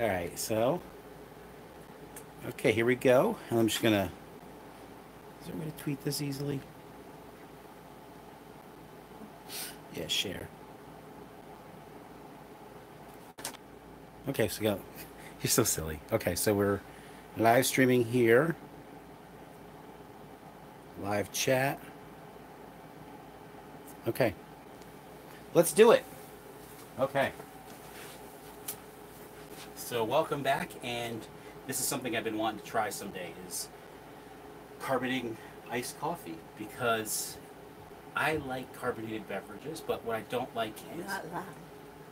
All right, so. Okay, here we go. I'm just gonna. Is there a way to tweet this easily? Yeah, share. Okay, so go. You're so silly. Okay, so we're live streaming here. Live chat. Okay. Let's do it. Okay. So welcome back, and this is something I've been wanting to try someday is carbonating iced coffee because I like carbonated beverages, but what I don't like is Not loud.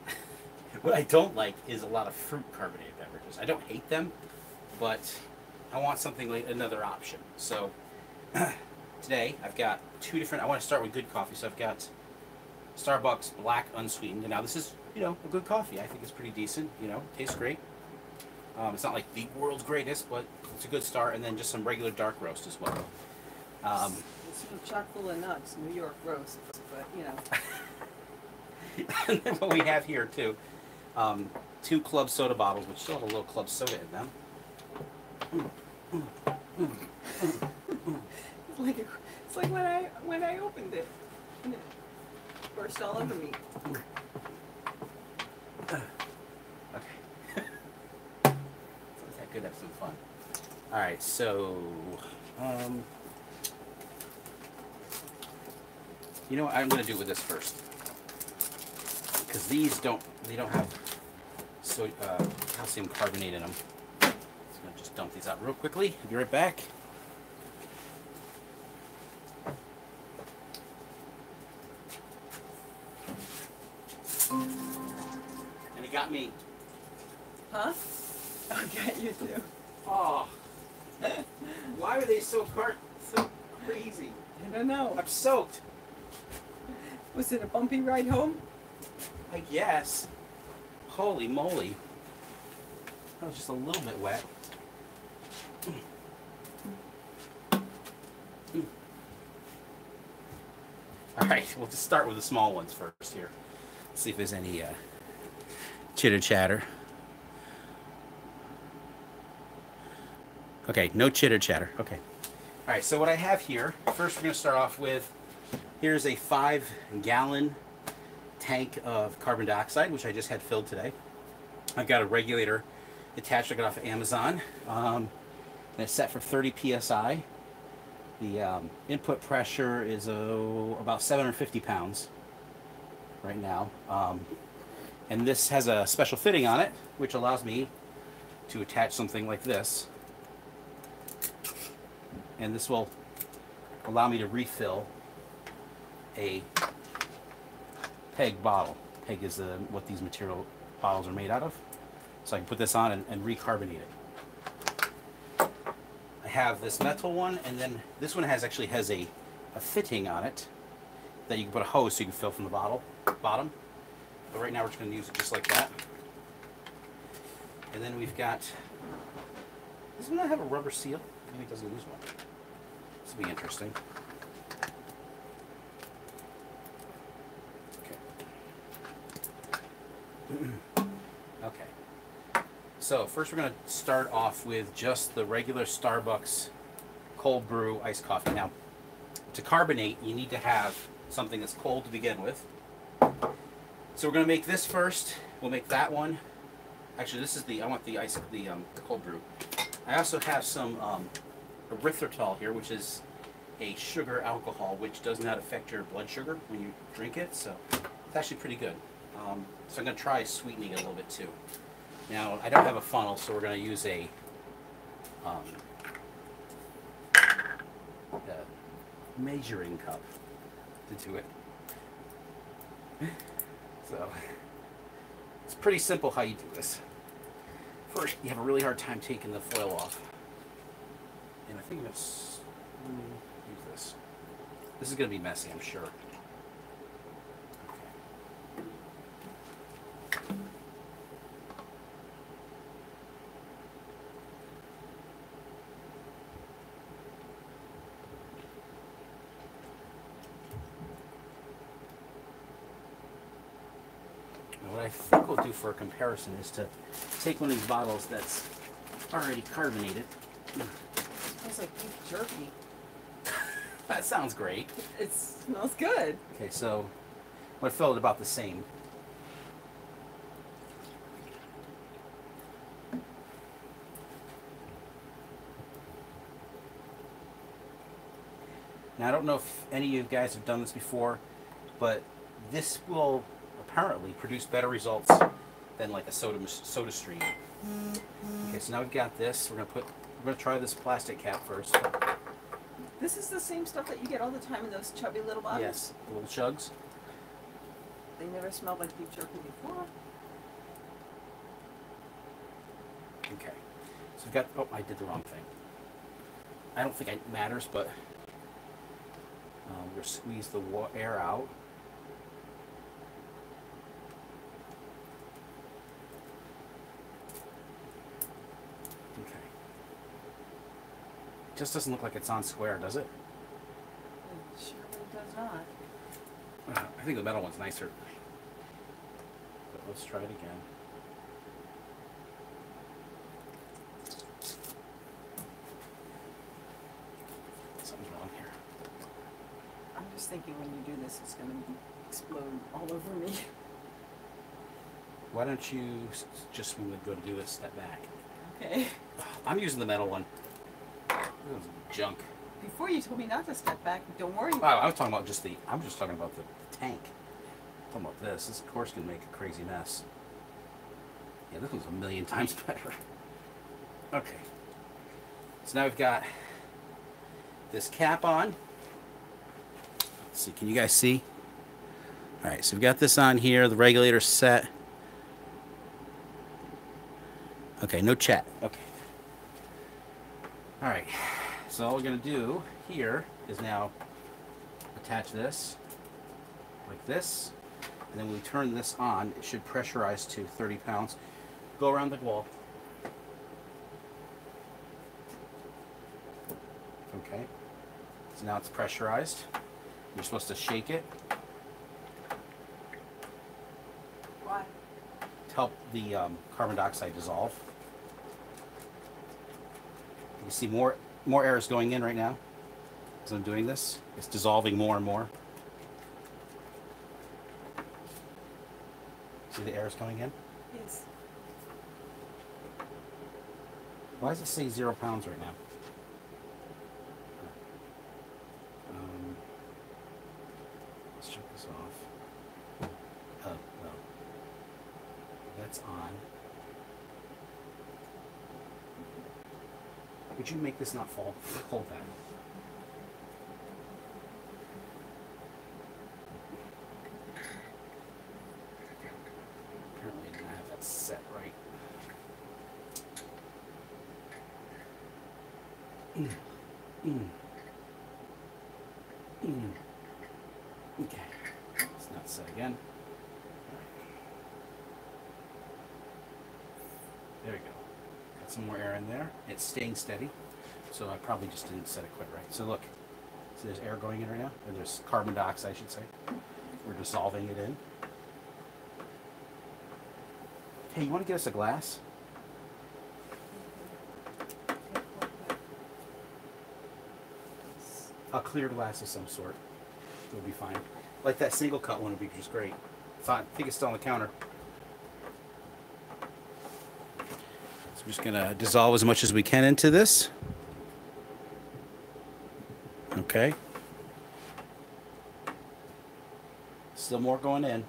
what I don't like is a lot of fruit carbonated beverages. I don't hate them, but I want something like another option. So today I've got two different. I want to start with good coffee, so I've got Starbucks black unsweetened. And now this is you know a good coffee. I think it's pretty decent. You know, tastes great. Um, it's not like the world's greatest, but it's a good start. And then just some regular dark roast as well. Um, It's chock full of nuts, New York roast, but you know. and then what we have here too, um, two club soda bottles, which still have a little club soda in them. It's like it's like when I when I opened it, and it burst all over me. Good? Have some fun. All right. So, um, you know what? I'm gonna do with this first because these don't they don't have so uh, calcium carbonate in them. So I'm gonna just dump these out real quickly. Be right back. And he got me. Huh? Okay, you too. Oh, why are they so car- so crazy? I don't know. I'm soaked. Was it a bumpy ride home? I guess. Holy moly. That was just a little bit wet. All right, we'll just start with the small ones first here. See if there's any uh, chitter chatter. Okay, no chitter chatter. Okay. All right, so what I have here, first we're to start off with here's a five gallon tank of carbon dioxide, which I just had filled today. I've got a regulator attached. I got off of Amazon. Um, and it's set for 30 psi. The um, input pressure is uh, about 750 pounds right now. Um, and this has a special fitting on it, which allows me to attach something like this. And this will allow me to refill a peg bottle. Peg is the, what these material bottles are made out of. So I can put this on and, and recarbonate it. I have this metal one, and then this one has actually has a, a fitting on it that you can put a hose so you can fill from the bottle bottom. But right now we're just going to use it just like that. And then we've got. Does one have a rubber seal? Maybe it doesn't lose one. Be interesting. Okay. So first we're going to start off with just the regular Starbucks cold brew iced coffee. Now, to carbonate, you need to have something that's cold to begin with. So we're going to make this first. We'll make that one. Actually, this is the I want the ice the um, the cold brew. I also have some um, erythritol here, which is a sugar alcohol, which does not affect your blood sugar when you drink it. So it's actually pretty good. Um, so I'm going to try sweetening it a little bit too. Now, I don't have a funnel, so we're going to use a, um, a measuring cup to do it. So, it's pretty simple how you do this. First, you have a really hard time taking the foil off. And I think that's, mm. This is going to be messy, I'm sure. What I think we'll do for a comparison is to take one of these bottles that's already carbonated. Smells like beef jerky. That sounds great. It smells good. Okay, so I'm gonna fill it about the same. Now I don't know if any of you guys have done this before, but this will apparently produce better results than like a soda soda stream. Mm-hmm. Okay, so now we've got this. We're gonna put we're gonna try this plastic cap first. This is the same stuff that you get all the time in those chubby little bottles. Yes, little chugs. They never smelled like beef jerky before. Okay. So we've got, oh, I did the wrong thing. I don't think it matters, but um, we're squeeze the air out. Okay. It just doesn't look like it's on square, does it? It surely does not. Uh, I think the metal one's nicer. But let's try it again. Something's wrong here. I'm just thinking when you do this, it's going to explode all over me. Why don't you just when we go to do this, step back? Okay. I'm using the metal one. This is junk. Before you told me not to step back. Don't worry. Oh, I was talking about just the. I'm just talking about the tank. talking about this. This of course can make a crazy mess. Yeah, this one's a million times better. Okay. So now we've got this cap on. Let's see. Can you guys see? All right. So we've got this on here. The regulator set. Okay. No chat. Okay. All right. So all we're gonna do here is now attach this like this, and then when we turn this on, it should pressurize to 30 pounds. Go around the wall. Okay. So now it's pressurized. You're supposed to shake it Why? to help the um, carbon dioxide dissolve. You see more more air is going in right now as I'm doing this. It's dissolving more and more. See the air is coming in? Yes. Why does it say zero pounds right now? Um, let's check this off. Oh, no. That's on. This not fall? Hold that. Apparently didn't have that set right. Mm. Mm. Mm. Okay. It's not set again. There we go. Got some more air in there. It's staying steady. So I probably just didn't set it quite right. So look. See there's air going in right now? Or there's carbon dioxide, I should say. We're dissolving it in. Hey, you want to get us a glass? A clear glass of some sort would be fine. Like that single cut one would be just great. Fine. I think it's still on the counter. So we're just gonna dissolve as much as we can into this. Okay. Still more going in.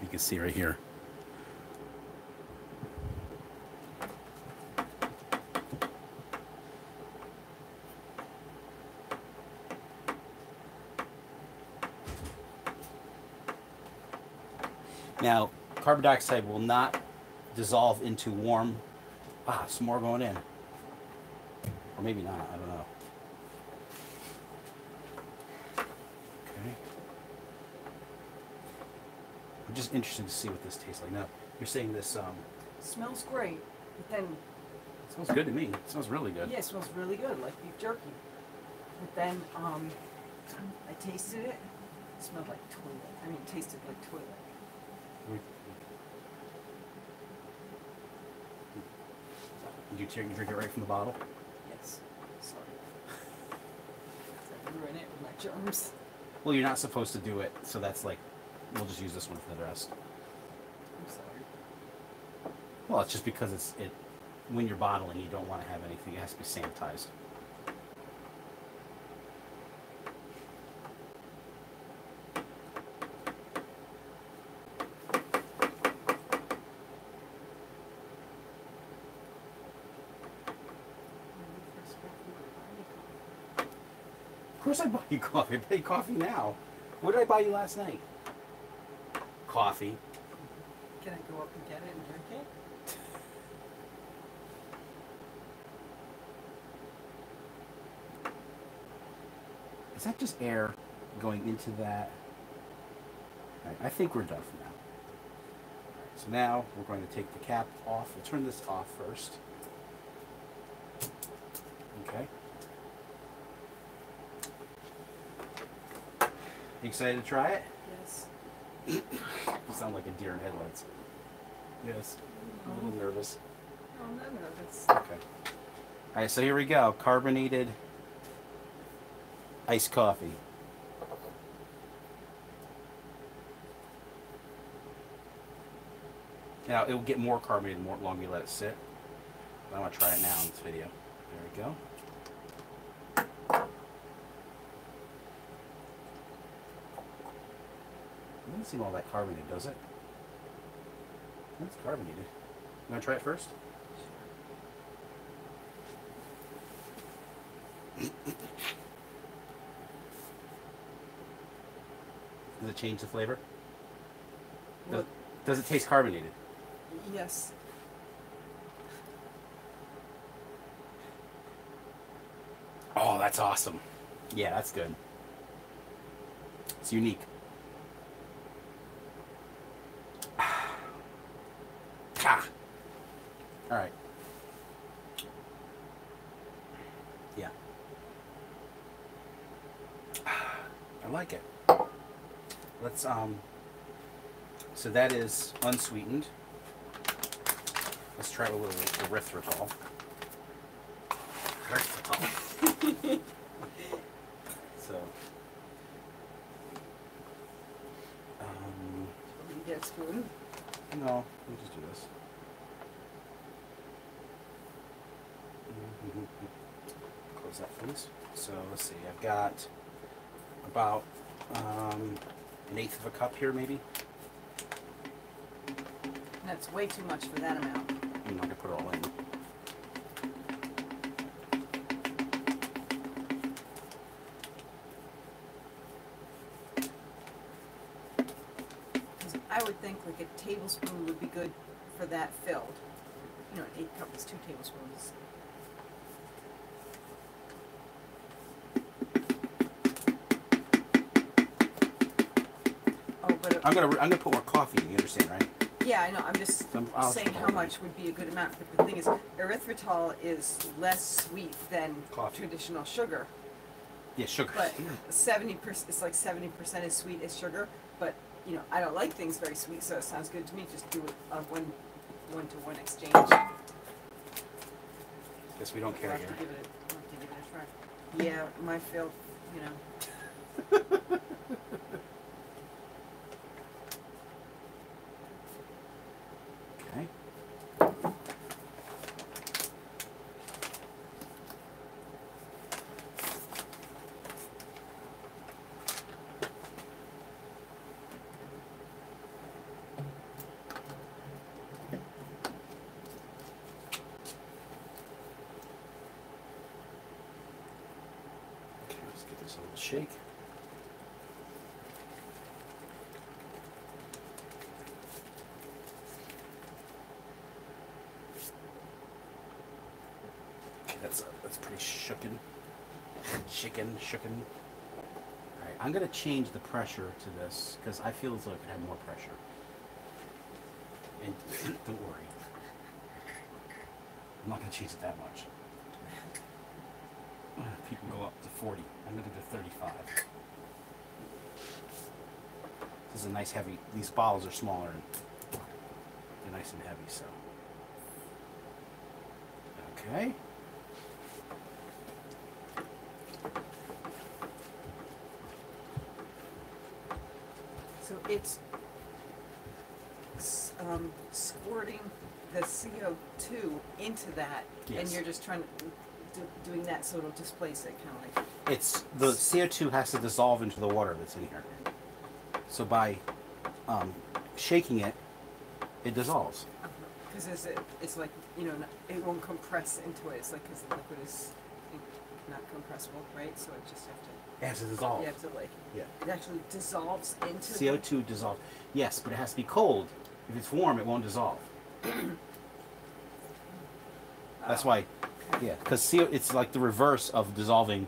You can see right here. Now, carbon dioxide will not dissolve into warm. Ah, some more going in. Or maybe not, I don't know. Okay. I'm just interested to see what this tastes like. Now, you're saying this um, Smells great. But then, smells good to me. It smells really good. yeah, it smells really good, like beef jerky. But then, um, I tasted it, it smelled like toilet, I mean, it tasted like toilet. You take- drink it right from the bottle? Yes, sorry. I ruin it with my germs. Well, you're not supposed to do it, so that's like, we'll just use this one for the rest. I'm sorry. Well, it's just because it's it. When you're bottling, you don't want to have anything. It has to be sanitized. Of course, I buy you coffee. I you coffee now. What did I buy you last night? Coffee. Can I go up and get it and drink it? Is that just air going into that? Alright, I think we're done for now. So now we're going to take the cap off. We'll turn this off first. Okay. You excited to try it? Yes. You sound like a deer in headlights. Yes. Mm-hmm. A little nervous. Oh, no, no, that's, Okay. Alright, so here we go. Carbonated iced coffee. Now it will get more carbonated the more longer you let it sit. But I want to try it now in this video. There we go. Doesn't seem all that carbonated, does it? That's carbonated. You want to try it first? Does it change the flavor? Does, does it taste carbonated? yes. Oh, that's awesome. Yeah, that's good. It's unique. Ah. All right. Yeah. I like it. Let's um. So that is unsweetened. Let's try a little erythritol. Erythritol. so. Um, you get a spoon? no, we'll just do this. Close that, please. So let's see. I've got about um, an eighth of a cup here, maybe. That's way too much for that amount. I'm not gonna put it all in. I would think like a tablespoon would be good for that filled. You know, an eighth cup is two tablespoons. Oh, but, I'm gonna I'm gonna put more coffee. You understand, right? yeah, I know, I'm just I'm- saying how much would be a good amount. But the thing is, erythritol is less sweet than Coffee. traditional sugar. Yeah, sugar. But seventy percent, it's like seventy percent as sweet as sugar. But you know, I don't like things very sweet, so it sounds good to me. Just do a one, one to one exchange. Guess we don't We'll care here. it, we'll have to give it a try. Yeah, my filth, you know. Okay. Okay, let's give this a little shake. Okay, that's uh, that's pretty shooken. Chicken, chicken. Alright, I'm gonna change the pressure to this because I feel as though it could have more pressure. And don't worry. I'm not gonna change it that much. People go go up to 40. I'm going to do 35. This is a nice heavy. These bottles are smaller and they're nice and heavy. So. Okay. So it's s- um, squirting the CO two into that, and Yes. you're just trying to do, doing that so it'll displace it, kind of like. It's the CO2 has to dissolve into the water that's in here. So by um, shaking it, it dissolves. Because it's, it, it's like, you know, it won't compress into it. It's like, because the liquid is not compressible, right? So it just have to, It has to dissolve. you have to like, Yeah. it actually dissolves into CO2 dissolves. Yes, but it has to be cold. If it's warm, it won't dissolve. That's why, yeah, because CO, it's like the reverse of dissolving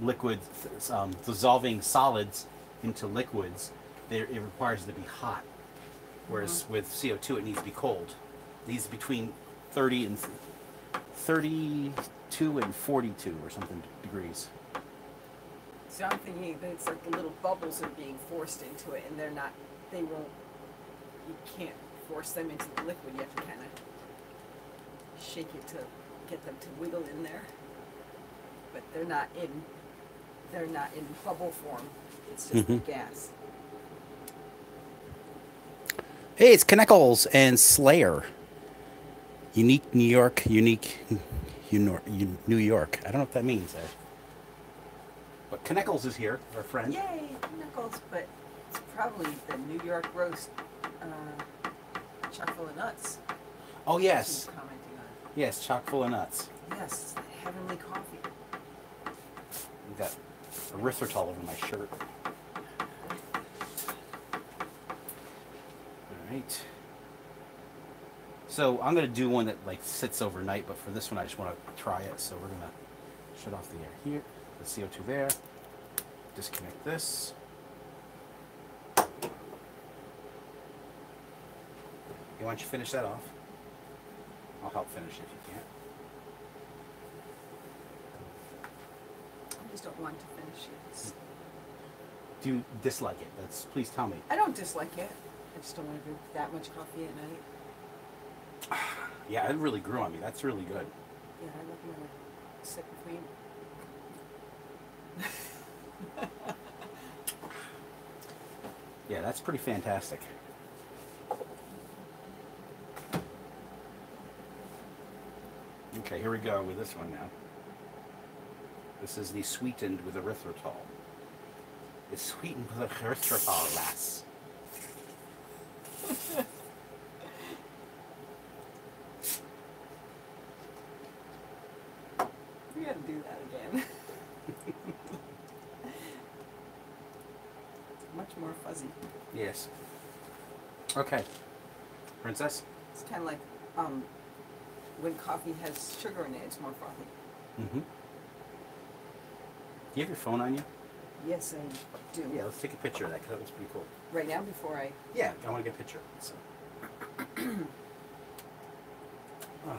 liquids, um, dissolving solids into liquids. There, it requires it to be hot, whereas with CO2, it needs to be cold. It needs between 30 and 32 and 42 or something degrees. So I'm thinking that it's like the little bubbles are being forced into it, and they're not. They won't. You can't force them into the liquid. You have to kind of shake it to get them to wiggle in there. But they're not in. They're not in bubble form. It's just Mhm. gas. Hey, it's Knuckles and Slayer. Unique New York, unique New York. I don't know what that means. eh? But Knuckles is here, our friend. Yay, knuckles! But it's probably the New York roast, uh, chock full of nuts. Oh yes. Yes, chock full of nuts. Yes, heavenly coffee. We got erythritol over my shirt. All right. So I'm gonna do one that like sits overnight, but for this one I just want to try it. So we're gonna shut off the air here, the CO2 there. Disconnect this. You want you to finish that off? I'll help finish if you can't. I just don't want to finish it. Do you dislike it? That's please tell me. I don't dislike it. I just don't want to drink that much coffee at night. Yeah, it really grew on me. That's really good. Yeah, I love my of cream. Yeah, that's pretty fantastic. Okay, here we go with this one now. This is the sweetened with erythritol. It's sweetened with erythritol, lass. We gotta do that again. Much more fuzzy. Yes. Okay. Princess? It's kind of like um, when coffee has sugar in it, it's more frothy. Mm-hmm. Do you have your phone on you? Yes, I do. Yeah, let's take a picture of that because that looks pretty cool. Right now, before I. Yeah, I want to get a picture. So. Ah.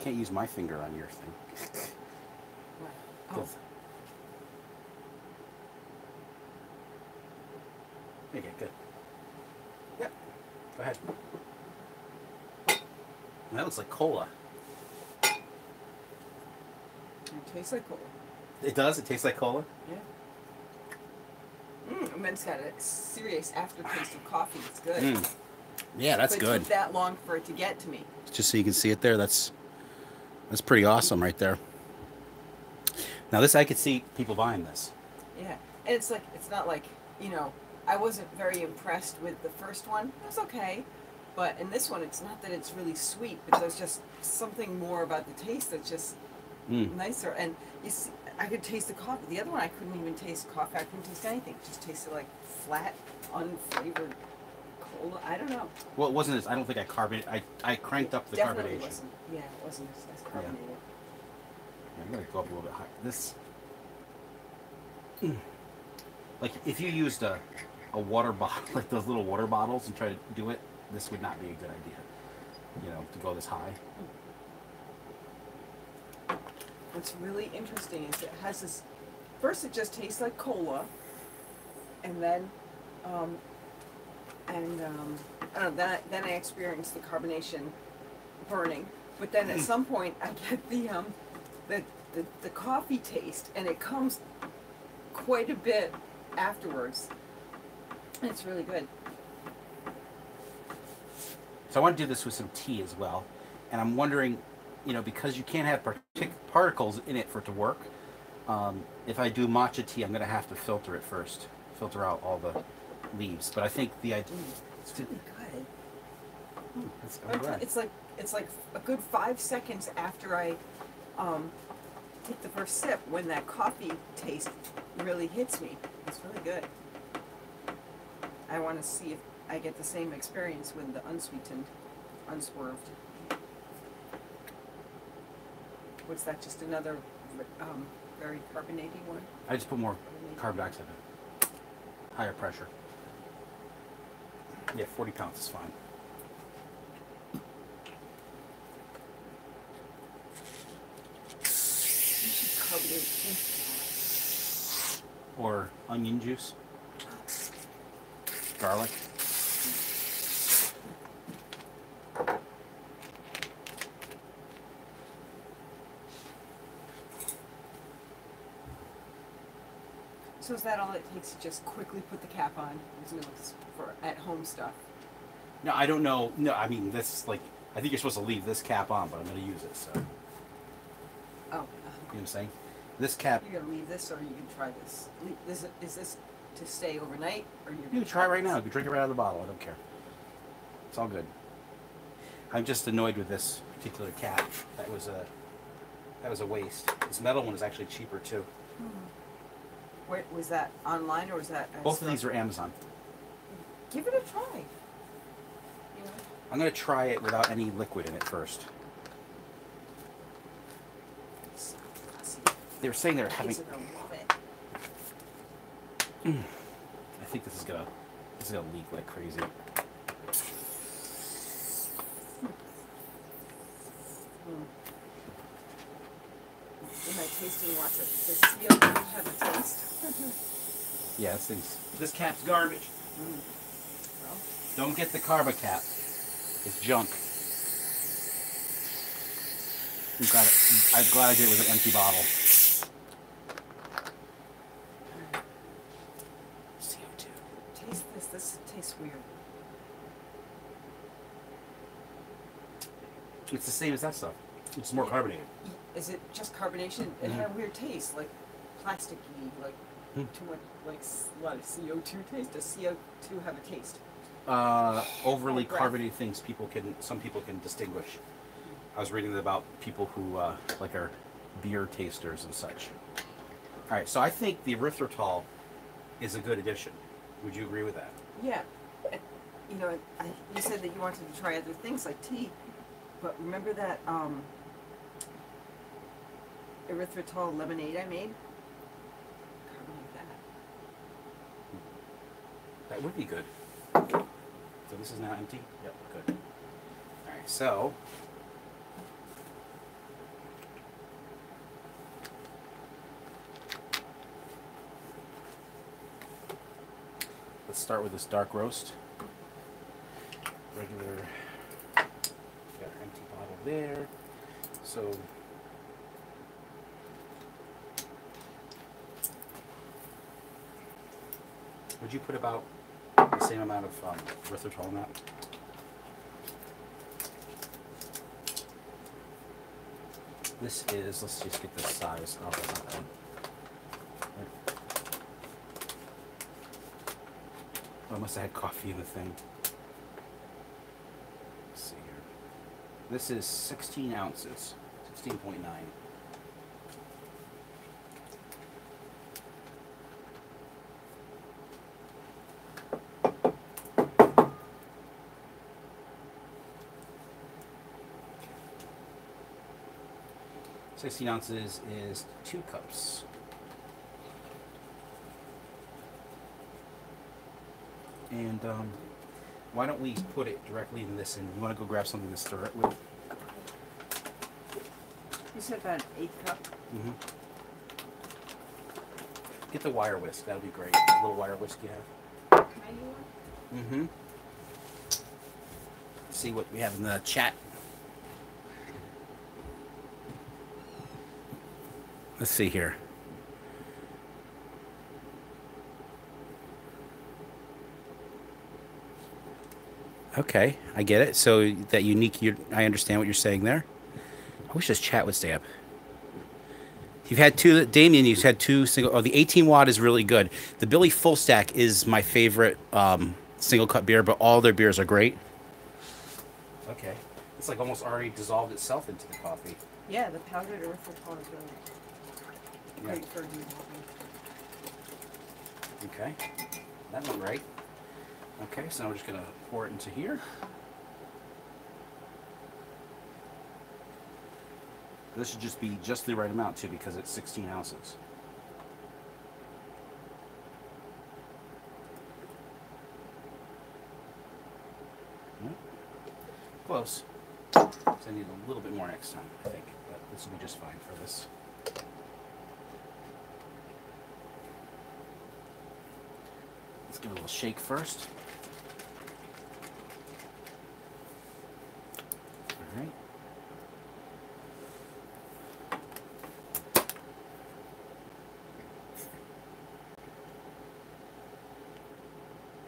Can't use my finger on your thing. Oh, Okay, good. Yep. Go ahead. That looks like cola. it tastes like cola. It does? It tastes like cola? Yeah. Mm, and then it's got a serious aftertaste of coffee. It's good. Mm. Yeah, that's but It good. took that long for it to get to me. Just so you can see it there, that's that's pretty awesome right there. Now this I could see people buying this. Yeah, and it's like it's not like you know I wasn't very impressed with the first one. It was okay, but in this one, it's not that it's really sweet, but there's just something more about the taste that's just Mm. nicer. And you see, I could taste the coffee. The other one, I couldn't even taste coffee. I couldn't taste anything. It just tasted like flat, unflavored cola. I don't know. Well, it wasn't as I don't think I carbonated. I I cranked up the Definitely carbonation. wasn't. Yeah, it wasn't as, as carbonated. Yeah, I'm gonna go up a little bit higher. This, Mm. like, if you used a, a water bottle, like those little water bottles, and try to do it, this would not be a good idea. You know, to go this high. what's really interesting is it has this. First, it just tastes like cola, and then, um, and um, I don't know. Then I, then I experience the carbonation burning, but then at some point I get the um, the, the the coffee taste, and it comes quite a bit afterwards. It's really good. So I want to do this with some tea as well, and I'm wondering, you know, because you can't have partic- particles in it for it to work. Um, if I do matcha tea, I'm going to have to filter it first, filter out all the leaves. But I think the idea. It's really good. It's, I'm It's like it's like a good five seconds after I um, take the first sip when that coffee taste really hits me. It's really good. I want to see if I get the same experience with the unsweetened, unswerved. What's that? Just another um, very carbonated one. I just put more carbon dioxide in. Higher pressure. Yeah, 40 pounds is fine. You should carbonate tea. Or onion juice. Garlic. That all it takes to just quickly put the cap on? There's no for at home stuff. No, I don't know. No, I mean, this, like, I think you're supposed to leave this cap on, but I'm going to use it, so. Oh You know what I'm saying? This cap, you're gonna leave this, or you can try this. Is, is this to stay overnight, or you're? you can try right now. You can drink it right out of the bottle. I don't care. It's all good. I'm just annoyed with this particular cap. That was a, that was a waste. This metal one is actually cheaper, too. Hmm. Where, was that online, or was that? Both of these are Amazon. Give it a try. You know, I'm going to try it without any liquid in it first. it's so fussy. They were saying they're having. Kids are gonna love it. I think this is gonna this is gonna leak like crazy. In my tasting water, does CO2 have a taste? Yeah, this thing's this cap's garbage. Well, Don't get the carba cap. It's junk. I'm glad, I'm glad I did it with an empty bottle. CO2. taste this. This tastes weird. It's the same as that stuff. It's more carbonated. Is it just carbonation? It had a Mhm. weird taste, like plasticky, like Hmm. too much, like a lot of CO two taste. Does CO two have a taste? Uh, overly Like carbonated things people can some people can distinguish. I was reading about people who uh, like are beer tasters and such. All right, so I think the erythritol is a good addition. Would you agree with that? Yeah, you know, I, you said that you wanted to try other things like tea, but remember that um, erythritol lemonade I made? That. That would be good. So this is now empty. Yep, good. All right, so let's start with this dark roast. Regular. Got our empty bottle there. So. Would you put about the same amount of um, erythritol in that? This is, let's just get the size. Right. Oh, I must have had coffee in the thing. Let's see here. This is 16 ounces, 16.9. Sixteen ounces is two cups. And um, why don't we put it directly in this? And you want to go grab something to stir it with? You said about an eighth cup. Mm-hmm. Get the wire whisk. That'll be great. That little wire whisk you have. Mm-hmm. See what we have in the chat. Let's see here. Okay, I get it. So that unique, you I understand what you're saying there. I wish this chat would stay up. You've had two, Damien. You've had two single. Oh, the 18 watt is really good. The Billy Full Stack is my favorite um, single cut beer, but all their beers are great. Okay, it's like almost already dissolved itself into the coffee. Yeah, the powdered erythritol is really Yeah. for you. Okay, that went right. Okay, so now we're just gonna pour it into here. This should just be just the right amount too, because it's 16 ounces. Hmm. Close. So I need a little bit more next time, I think, but this will be just fine for this. Give it a little shake first. All right.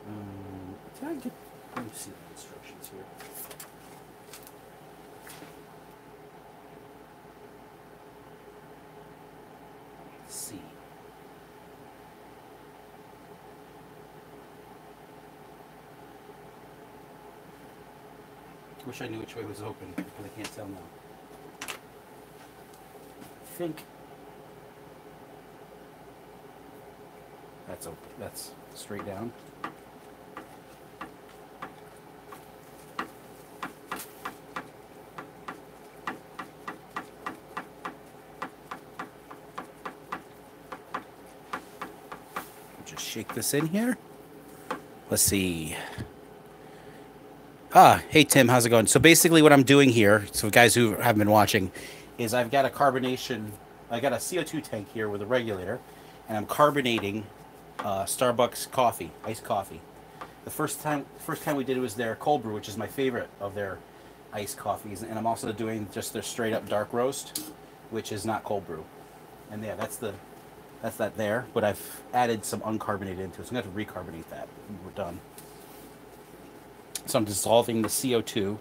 Um, did I get? Let me see the instructions here. C. Wish I knew which way was open, but I can't tell now. I think that's open. That's straight down. Just shake this in here. Let's see. Ah, hey Tim, how's it going? So basically, what I'm doing here, so guys who haven't been watching, is I've got a carbonation, I got a CO2 tank here with a regulator, and I'm carbonating uh, Starbucks coffee, iced coffee. The first time, first time we did it was their cold brew, which is my favorite of their iced coffees, and I'm also doing just their straight up dark roast, which is not cold brew. And yeah, that's the, that's that there. But I've added some uncarbonated into it, so I'm gonna have to recarbonate that. We're done. So I'm dissolving the CO2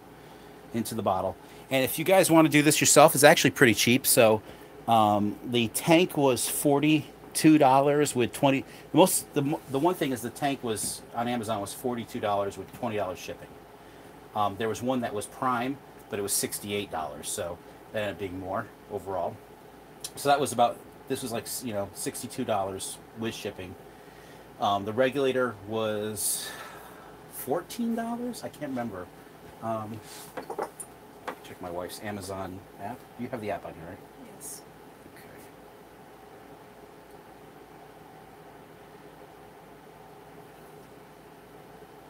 into the bottle. And if you guys want to do this yourself, it's actually pretty cheap. So um, the tank was forty-two dollars with twenty. The most the the one thing is the tank was on Amazon was forty-two dollars with twenty dollars shipping. Um, there was one that was prime, but it was sixty-eight dollars. So that ended up being more overall. So that was about this was like you know sixty-two dollars with shipping. Um, the regulator was fourteen dollars. I can't remember. Um, check my wife's Amazon app. You have the app on here, right? Yes. Okay.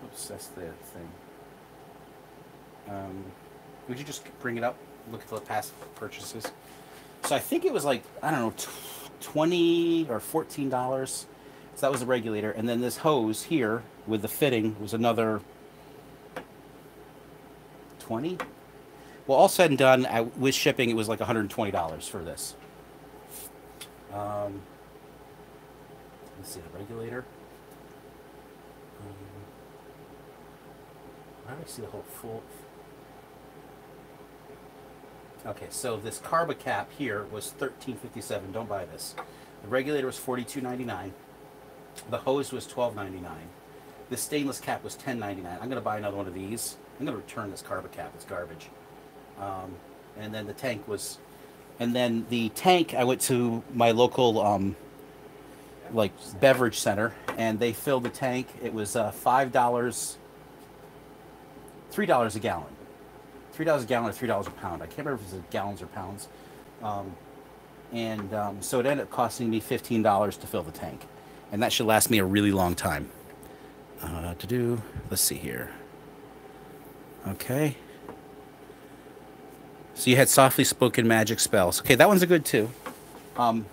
Oops, that's the thing. Um, would you just bring it up? Look at the past purchases. So I think it was like I don't know, tw- twenty or fourteen dollars. So that was the regulator, and then this hose here with the fitting was another twenty. Well, all said and done, I, with shipping, it was like one hundred and twenty dollars for this. Um, let's see the regulator. Um, I see the whole full? Okay, so this carba cap here was thirteen fifty seven. Don't buy this. The regulator was forty two ninety nine. The hose was twelve ninety nine. This stainless cap was ten ninety nine. I'm gonna buy another one of these. I'm gonna return this carbon cap. It's garbage. Um, and then the tank was, and then the tank. I went to my local um, like beverage center, and they filled the tank. It was uh, five dollars, three dollars a gallon, three dollars a gallon or three dollars a pound. I can't remember if it was gallons or pounds. Um, and um, so it ended up costing me fifteen dollars to fill the tank, and that should last me a really long time. Uh, to do, let's see here. Okay. So you had softly spoken magic spells. Okay, that one's a good too. Um,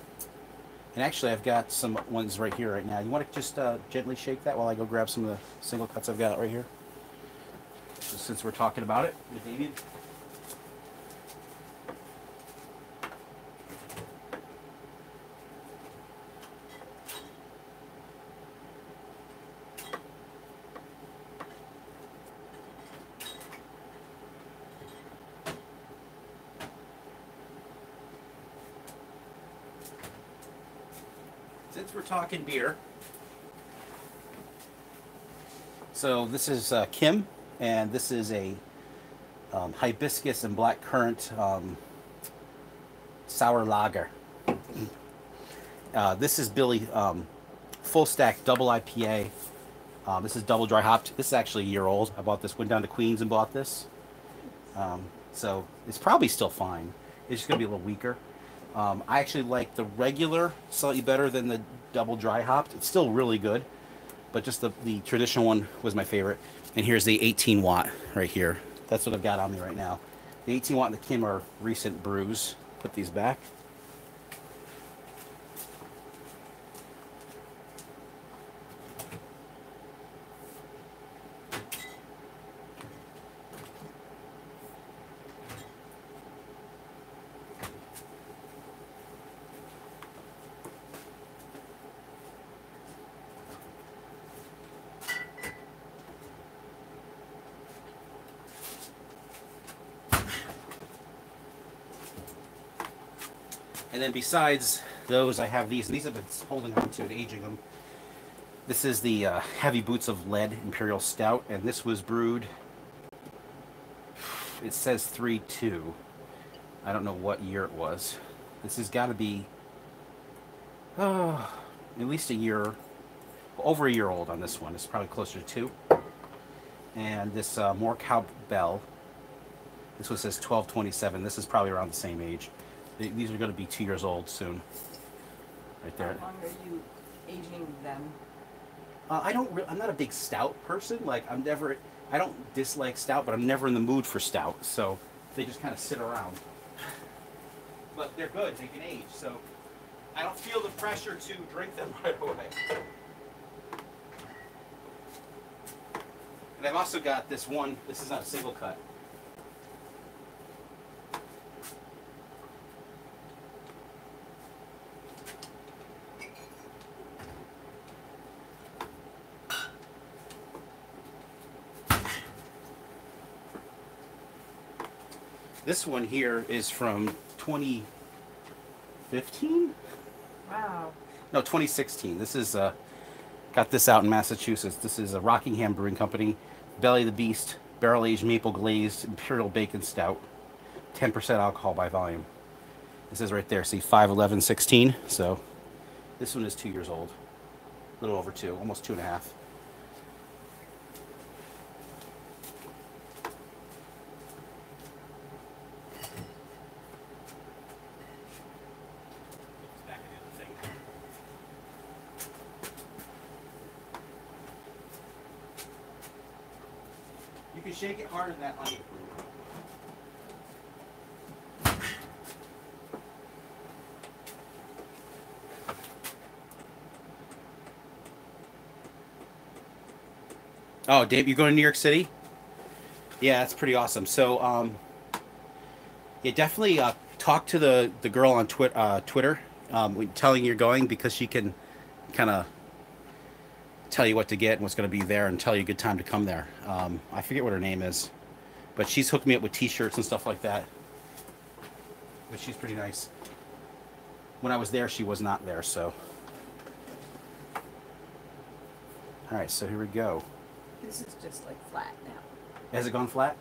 and actually, I've got some ones right here right now. You want to just uh, gently shake that while I go grab some of the single cuts I've got right here. Just since we're talking about it with. since we're talking beer, so this is uh, Kim, and this is a um, hibiscus and black currant um, sour lager. Uh, this is Billy um, Full Stack Double IPA. Um, this is double dry hopped. This is actually a year old. I bought this. Went down to Queens and bought this. Um, so it's probably still fine. It's just gonna be a little weaker. Um, I actually like the regular slightly better than the double dry hopped. It's still really good, but just the, the traditional one was my favorite. And here's the 18 watt right here. That's what I've got on me right now. The 18 watt and the Kim are recent brews. Put these back. And then besides those, I have these. These have been holding on to and aging them. This is the uh, Heavy Boots of Lead Imperial Stout, and this was brewed. It says 3 2. I don't know what year it was. This has got to be oh, at least a year, over a year old on this one. It's probably closer to two. And this uh, More Cowbell, this one says 1227. This is probably around the same age. Th- These are going to be two years old soon. Right there. How long are you aging them? Uh, I don't. Re- I'm not a big stout person. Like I'm never. I don't dislike stout, but I'm never in the mood for stout. So they just kind of sit around. But they're good. They can age. So I don't feel the pressure to drink them right away. And I've also got this one. This is not a single cut. This one here is from 2015? Wow. No, 2016. This is uh, got this out in Massachusetts. This is a Rockingham Brewing Company, Belly of the Beast, barrel aged maple glazed imperial bacon stout, 10% alcohol by volume. It says right there, see 5, 11, 16. So this one is two years old, a little over two, almost two and a half. You shake it harder than that Oh, Dave, you going to New York City? Yeah, that's pretty awesome. So, um, yeah, definitely uh, talk to the the girl on twi- uh, Twitter, um, telling you're going because she can kind of tell you what to get and what's going to be there and tell you a good time to come there. Um, I forget what her name is, but she's hooked me up with T-shirts and stuff like that. But she's pretty nice. When I was there, she was not there. So, all right. So here we go. This is just like flat now. Has it gone flat?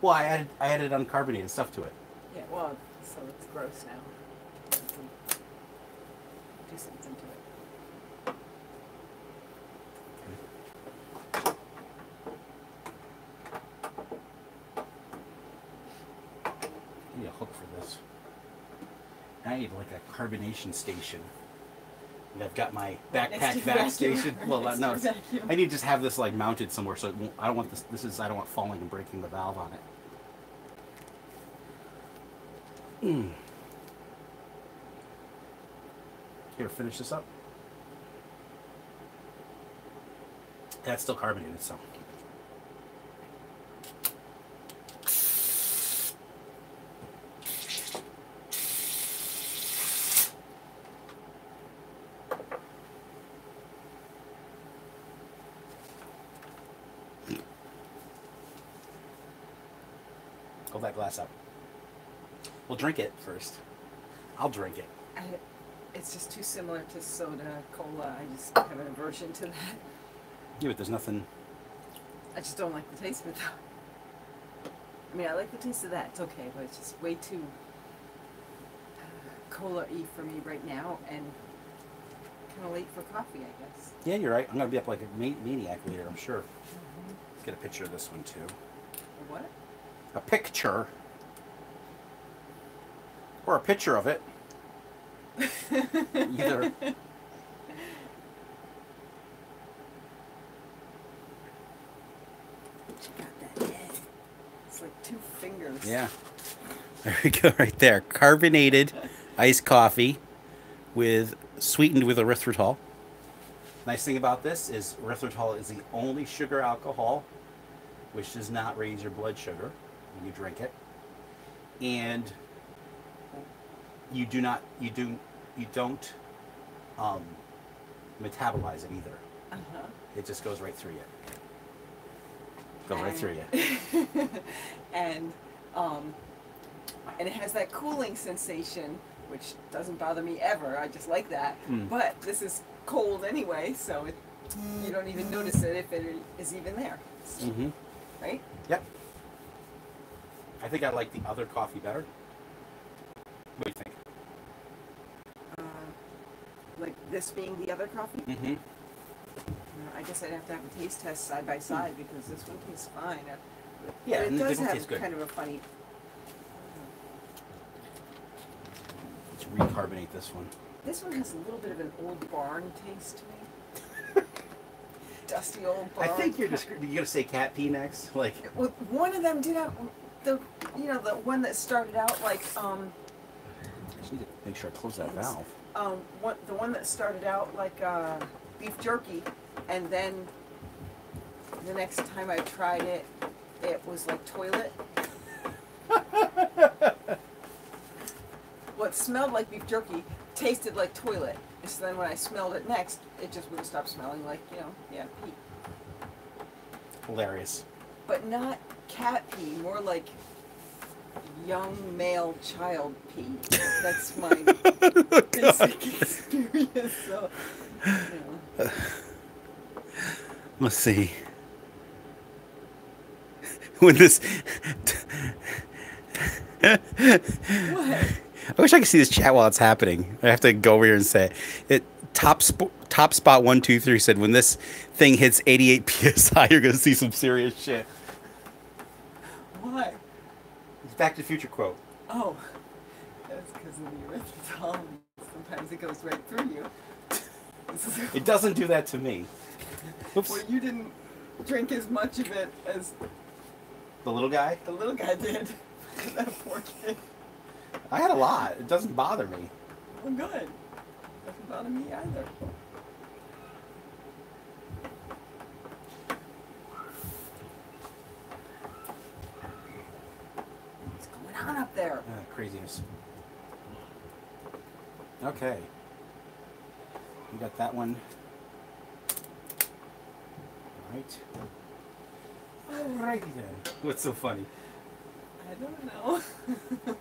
Well, I added I added uncarbonated stuff to it. Yeah, well, so it's gross now. Do something to it. I need a hook for this. I need like a carbonation station. And I've got my backpack vac vacuum. station. Well, Next no, to it's- vacuum. I need to just have this like mounted somewhere so it won't, I don't want this. This is I don't want falling and breaking the valve on it. Hmm. Here, finish this up. That's still carbonated, so. Hold that glass up. We'll drink it first. I'll drink it. I, it's just too similar to soda, cola. I just have an aversion to that. Yeah, but there's nothing. I just don't like the taste of it though. I mean, I like the taste of that. It's okay, but it's just way too uh, cola-y for me right now, and kind of late for coffee, I guess. Yeah, you're right. I'm gonna be up like a ma- maniac later. I'm sure. Let's get a picture of this one too. What? A picture. Or a picture of it. Either. Got that head. It's like two fingers. Yeah. There we go, right there. Carbonated iced coffee with sweetened with erythritol. Nice thing about this is erythritol is the only sugar alcohol which does not raise your blood sugar when you drink it. And you do not you do you don't um, metabolize it either. Uh-huh. It just goes right through you. Go right through you. and um, and it has that cooling sensation, which doesn't bother me ever. I just like that. Mm. But this is cold anyway, so it, you don't even notice it if it is even there, Mm-hmm. right? Yep. I think I like the other coffee better. What do you think? Uh, like this being the other coffee. Mm-hmm. Uh, I guess I'd have to have a taste test side by side because this one tastes fine. Uh, Yeah, but it does have good. kind of a funny. Let's recarbonate this one. This one has a little bit of an old barn taste to me. Dusty old barn. I think you're just you gonna say cat pee next, like Well, one of them did have the, you know, the one that started out like, um, I just need to make sure I close that valve. um, what the one that started out like uh, beef jerky, and then the next time I tried it, it was like toilet. what smelled like beef jerky tasted like toilet. So then when I smelled it next, it just wouldn't stop smelling like, you know, yeah, pee. Hilarious. But not cat pee, more like young male child pee. That's my basic experience. So, you know. Let's see. When this, What? I wish I could see this chat while it's happening. I have to go over here and say it. it top sp- top spot one two three said when this thing hits 88 psi, you're gonna see some serious shit. Why? Back to the Future quote. Oh, that's because of the erythritol. Sometimes it goes right through you. It doesn't do that to me. Oops. well, you didn't drink as much of it as The little guy. the little guy did. that poor kid. I had a lot. It doesn't bother me. Well, good. It Doesn't bother me either. What's going on up there? Ah, craziness. Okay. We got that one. Right. Alrighty then. What's so funny? I don't know. I'm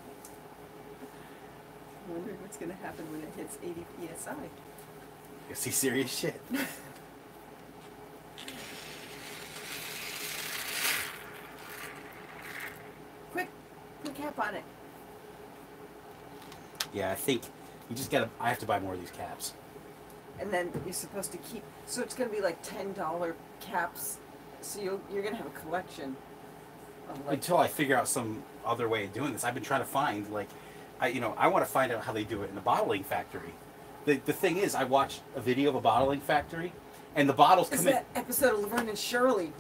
wondering what's going to happen when it hits 80 psi. You see serious shit. Quick, put a cap on it. Yeah, I think you just gotta. I have to buy more of these caps. And then you're supposed to keep. So it's going to be like $10 caps. So you'll, you're going to have a collection like. Until I figure out some other way of doing this, I've been trying to find like, I you know I want to find out how they do it in the bottling factory. The the thing is, I watched a video of a bottling factory, and the bottles It's come in. that episode of Laverne and Shirley.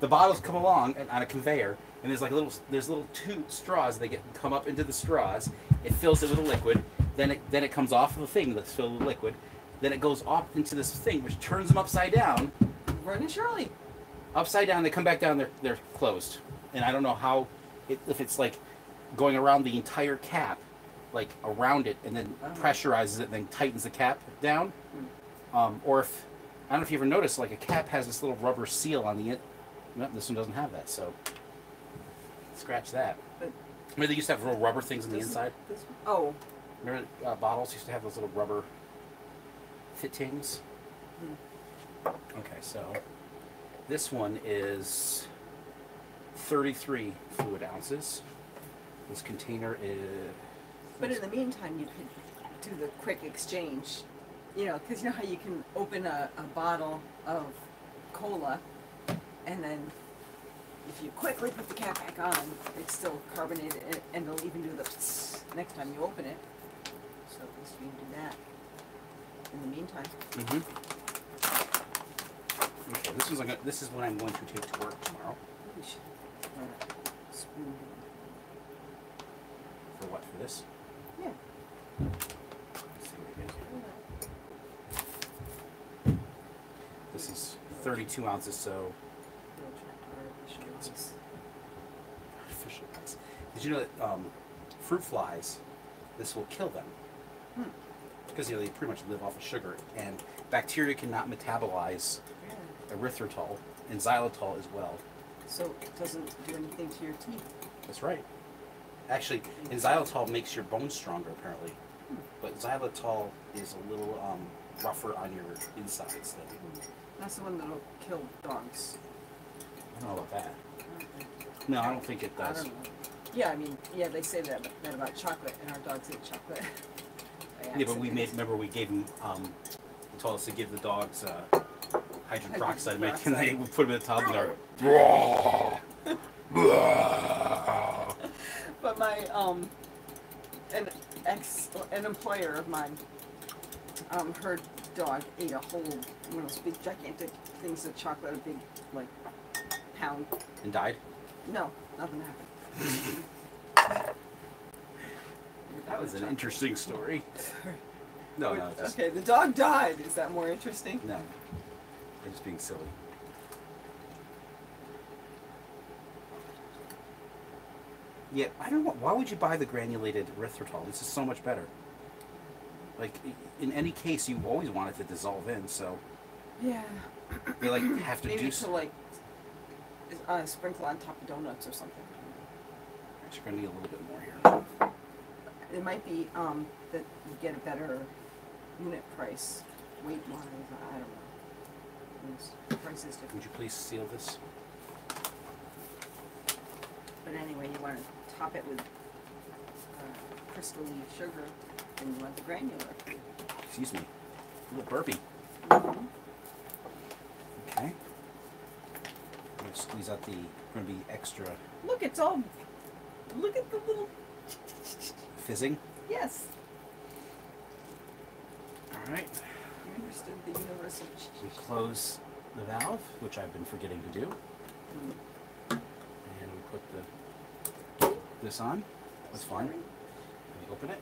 the bottles come along on a conveyor and there's like little there's little two straws that get come up into the straws. It fills it with a liquid. Then it then it comes off of the thing that's filled with liquid. Then it goes off into this thing, which turns them upside down. Running Shirley. Upside down, they come back down. They're they're closed. And I don't know how, it, if it's like going around the entire cap, like around it, and then Oh. pressurizes it, and then tightens the cap down, um, or if I don't know if you ever noticed, like a cap has this little rubber seal on the end. No, this one doesn't have that, so scratch that. But- Remember they used to have little rubber things on the inside. this one- Oh, Remember uh, bottles used to have those little rubber fittings. Okay, so this one is 33 fluid ounces. This container is. but in the meantime, you could do the quick exchange. You know, because you know how you can open a, a bottle of cola, and then if you quickly put the cap back on, it's still carbonated, and, it'll even do the next time you open it. So at least you can do that. In the meantime, hmm Okay, this is like this is what I'm going to take to work tomorrow. we should a spoon. For what? For this? Yeah. See what it is here. This is 32 ounces, so artificial ones. Did you know that um, fruit flies, this will kill them? Hmm. Because you know, they pretty much live off of sugar, and bacteria cannot metabolize erythritol and xylitol as well. So it doesn't do anything to your teeth. That's right. Actually, and xylitol makes your bones stronger, apparently. Hmm. But xylitol is a little um, rougher on your insides. Than, That's the one that'll kill dogs. I don't know about that. No, I don't think it does. Yeah, I mean, yeah, they say that, that about chocolate, and our dogs eat chocolate. Yeah, but we made. Remember, we gave them. Um, they told us to give the dogs uh, hydrogen peroxide, make, and they put them in the tub and they're. But my um, an ex, an employer of mine, um, her dog ate a whole one of those big gigantic things of chocolate, a big like pound. and died. No, nothing happened. That was an interesting story. No, no, it's Okay, the dog died. Is that more interesting? no. They're just being silly. Yeah, I don't know. Why would you buy the granulated erythritol? This is so much better. Like in any case, you always want it to dissolve in, so Yeah. you like have to Maybe do. to s- like uh, sprinkle on top of donuts or something. Actually, gonna need a little bit more here. It might be um, that you get a better unit price, weight wise. I don't know. It's- The price different. Would you please seal this? But anyway, you want to top it with uh, crystal sugar, and you want the granular. Excuse me. A little burpy. Mhm. Okay. I'm gonna squeeze out the. Gonna be extra Look, it's all. Look at the little. fizzing. Yes, All right. you understood the universal. We close the valve, which I've been forgetting to do, and we put the this on. That's fine. Let me open it.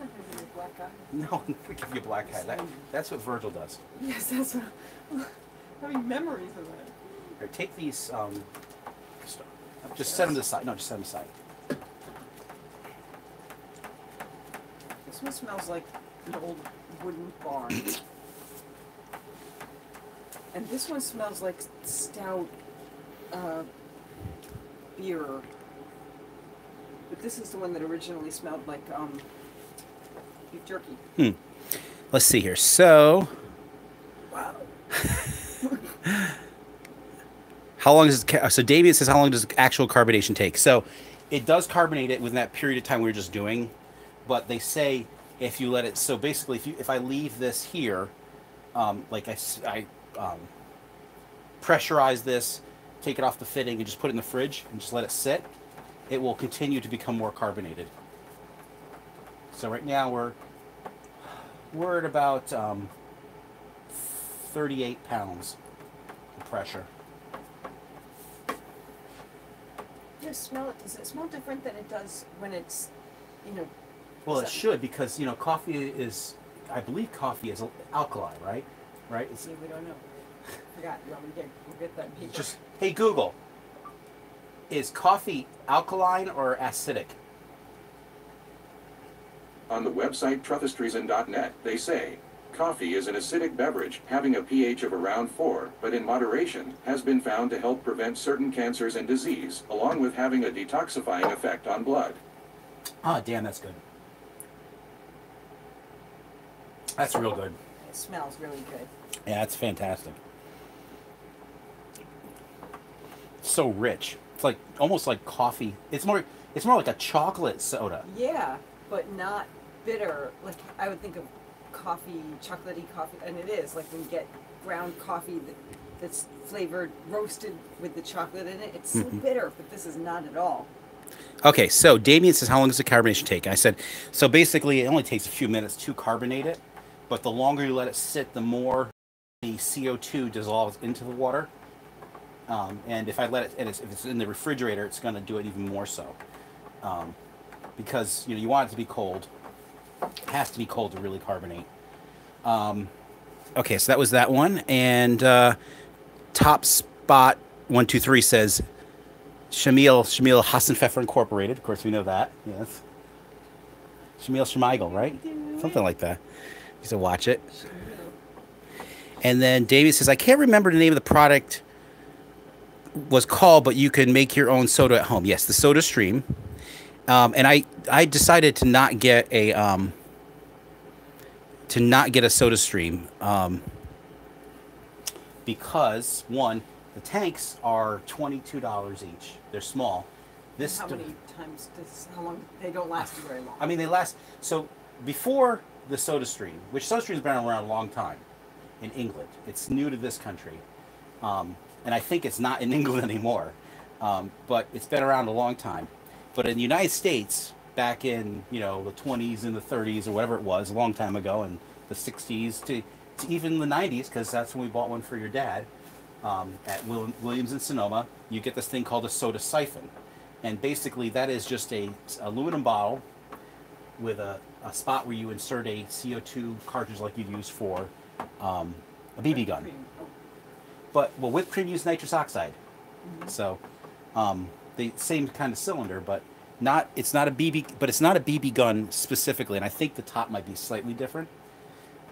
I'm having a black eye. No, we give you a black eye. That, that's what Virgil does. Yes, that's what. I'm having memories of that. Here, take these. Um, just set them to the side. No, just set them aside. This one smells like an old wooden barn. and this one smells like stout uh, beer. But this is the one that originally smelled like um, beef jerky. Hmm. Let's see here. So, Wow. How long does ca- so Damien says how long does actual carbonation take? So, it does carbonate it within that period of time we were just doing, but they say if you let it. So basically, if you if I leave this here, um, like I um, pressurize this, take it off the fitting, and just put it in the fridge and just let it sit, it will continue to become more carbonated. So right now we're we're at about um, 38 pounds of pressure. To smell it, does it smell different than it does when it's, you know, Well, it So- should because you know coffee is, I believe coffee is alkali, right? Right. It's see, we don't know. Forgot, you want me to get, we'll get that paper? just hey Google. Is coffee alkaline or acidic? On the website truthistreason.net, they say, coffee is an acidic beverage having a pH of around 4, but in moderation, has been found to help prevent certain cancers and disease, along with having a detoxifying effect on blood. Ah, damn, that's good. That's real good. It smells really good. Yeah, that's fantastic. So rich. It's like almost like coffee. It's more. It's more like a chocolate soda. Yeah, but not bitter. Like I would think of coffee, chocolatey coffee, and it is like when you get ground coffee that, that's flavored, roasted with the chocolate in it. It's so Mhm. bitter, but this is not at all. Okay, so Damien says, how long does the carbonation take? I said, so basically, it only takes a few minutes to carbonate it, but the longer you let it sit, the more the CO2 dissolves into the water. Um, and if I let it, and it's, if it's in the refrigerator, it's going to do it even more so, um, because you know you want it to be cold. Has to be cold to really carbonate. Um, okay, so that was that one, and uh, top spot one two three says Shamil Shamil Hasenpfeffer Incorporated. Of course, we know that. Yes. Shamil Schmeigel, right? Something like that. You should watch it. And then David says, I can't remember the name of the product was called, but you can make your own soda at home. Yes, the Soda Stream. Um, and I I decided to not get a um, to not get a Soda Stream um, because one, the tanks are twenty two dollars each. They're small. This how many times does how long? They don't last very long. I mean, they last. So before the Soda Stream, which Soda Stream's been around a long time in England, it's new to this country, um, and I think it's not in England anymore. Um, but it's been around a long time. But in the United States, back in you know the 20s and the 30s or whatever it was, a long time ago, and the 60s to, to even the 90s, because that's when we bought one for your dad um, at Williams and Sonoma. You get this thing called a soda siphon, and basically that is just a aluminum bottle with a, a spot where you insert a CO2 cartridge like you'd use for um, a BB gun. But well, whipped cream uses nitrous oxide, so um, the same kind of cylinder, but not. It's not a BB, but it's not a BB gun specifically, and I think the top might be slightly different.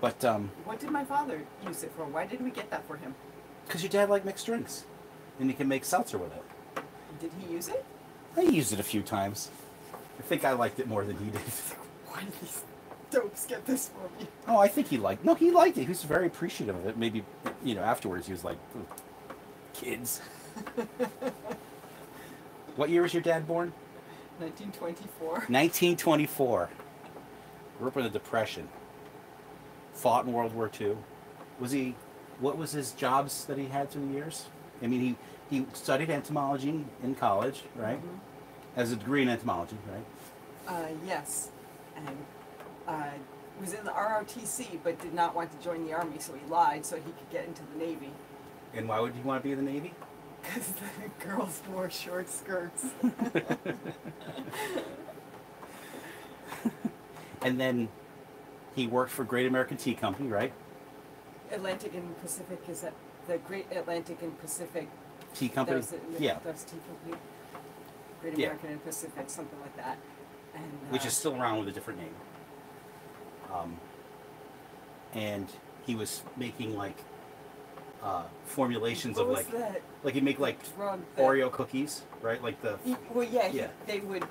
But um, What did my father use it for? Why did we get that for him? because your dad liked mixed drinks, and you can make seltzer with it. Did he use it? I used it a few times. I think I liked it more than he did. Why did these dopes get this for me? Oh, I think he liked. No, he liked it. He was very appreciative of it. Maybe, you know, afterwards he was like, "Kids." what year was your dad born? 1924. 1924. Grew up in the Depression. Fought in World War II. Was he? What was his jobs that he had through the years? I mean, he he studied entomology in college, right? Mhm. As a degree in entomology, right? Uh, yes, and uh, was in the ROTC, but did not want to join the army, so he lied so he could get into the Navy. And why would you want to be in the Navy? Because the girls wore short skirts. And then he worked for Great American Tea Company, right? Atlantic and Pacific is that the Great Atlantic and Pacific. Tea Company. It, yeah, was tea company. Great Yeah. American and Pacific, something like that. And which uh, is still around with a different name. Um, and he was making like uh, formulations what of like that like he'd make like drug that- Oreo cookies, right? Like the well, yeah, he- Yeah. they would,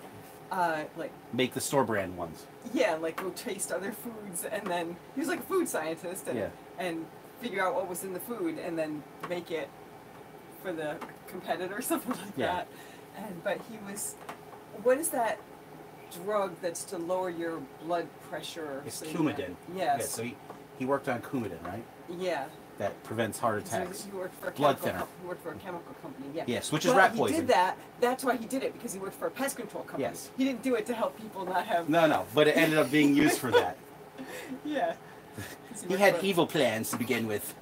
uh, like make the store brand ones. Yeah, like go taste other foods, and then he was like a food scientist, and Yeah. and figure out what was in the food, and then make it for the competitor, something like Yeah. that. And but he was, what is that drug that's to lower your blood pressure? It's so you- Coumadin. Yeah, Yes. so he, he worked on Coumadin, right? yeah. That prevents heart So attacks. he worked for a Blood thinner. he worked for a chemical company. Yeah. Yes, which is Well, rat he did that. That's why he did it because he worked for a pest control company. Yes. He didn't do it to help people not have. No, no, but it ended up being used for that. yeah. He worked had for- evil plans to begin with.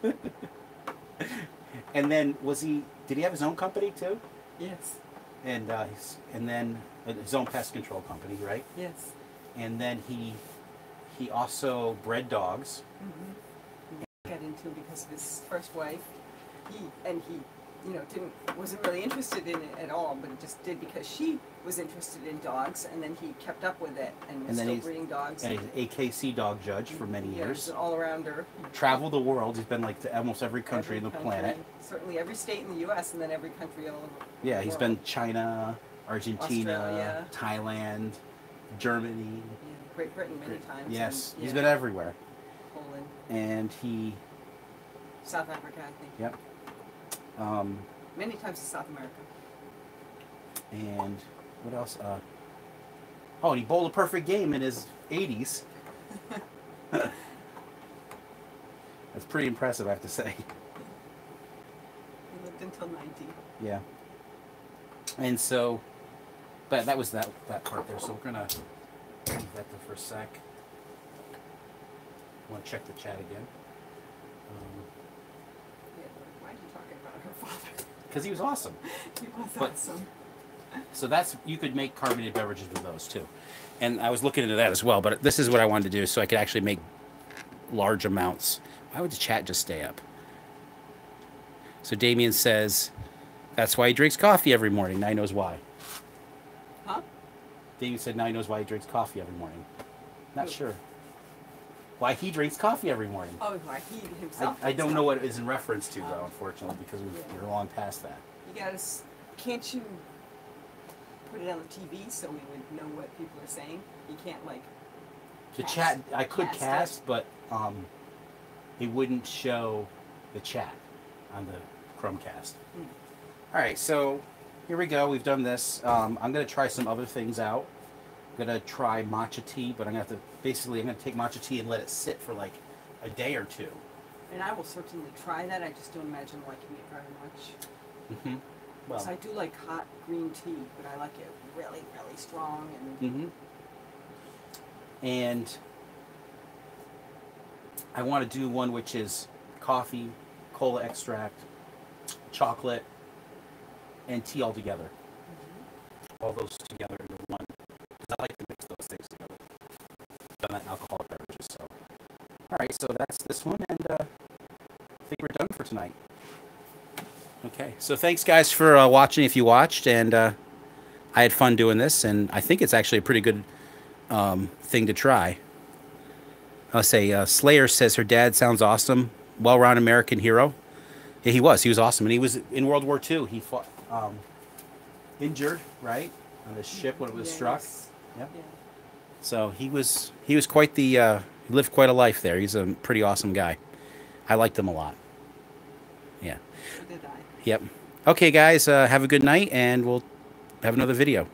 and then was he? Did he have his own company too? Yes. and uh, and then uh, his own pest control company, right? Yes. And then he he also bred dogs. Mm-hmm. Into because of his first wife. He and he, you know, didn't wasn't really interested in it at all, but he just did because she was interested in dogs, and then he kept up with it and was And then still breeding dogs. And he's AKC dog judge for many yeah, years. he's an all-arounder. Traveled the world. He's been like to almost every country Every on the country, planet. Certainly every state in the U.S. and then every country all over. Yeah, he's world. been China, Argentina, Australia. Thailand, Germany. Yeah, Great Britain many times. and, Yes, he's been everywhere. Poland, And he, South Africa, I think. yep. Um, Many times to South America. and what else? Uh, oh, and he bowled a perfect game in his 80s. That's pretty impressive, I have to say. He lived until 90. Yeah. And so, but that was that that part there. So we're gonna leave that there for a sec. Want to check the chat again? Yeah, why are you talking about her father? Because he was awesome. he was But- awesome. So that's you could make carbonated beverages with those too. And I was looking into that as well. But this is what I wanted to do, so I could actually make large amounts. Why would the chat just stay up? So Damien says that's why he drinks coffee every morning. Now he knows why. Huh? Damien said now he knows why he drinks coffee every morning. Not sure. Why he drinks coffee every morning. Oh, why he I, himself. I drinks don't know what it is in reference to though, Oh. unfortunately, because Yeah. we're long past that. You gotta. Can't you put it on the TV so we would know what people are saying? You can't like. The Cast- chat I could cast cast, but um, it wouldn't show the chat on the Chromecast. Hmm. All right, so here we go. We've done this. Um, I'm gonna try some other things out. Gonna try matcha tea, but I'm gonna have to basically I'm gonna take matcha tea and let it sit for like a day or two. And I will certainly try that. I just don't imagine liking it very much. Mm-hmm. Well, I do like hot green tea, but I like it really, really strong and. hmm And I want to do one which is coffee, cola extract, chocolate, and tea all together. All those together all right. So that's this one, and uh, I think we're done for tonight. Okay. So thanks, guys, for uh, watching. If you watched, and uh, I had fun doing this, and I think it's actually a pretty good um, thing to try. I'll say uh, Slayer says her dad sounds awesome, well-rounded American hero. Yeah, he was. He was awesome, and he was in World War II. He fought um, injured, right, on the ship when it was struck. Yep. Yeah. So he was he was quite the uh, he lived quite a life there. He's a pretty awesome guy. I liked him a lot. Yeah. So did I. Yep. Okay, guys. Uh, have a good night, and we'll have another video.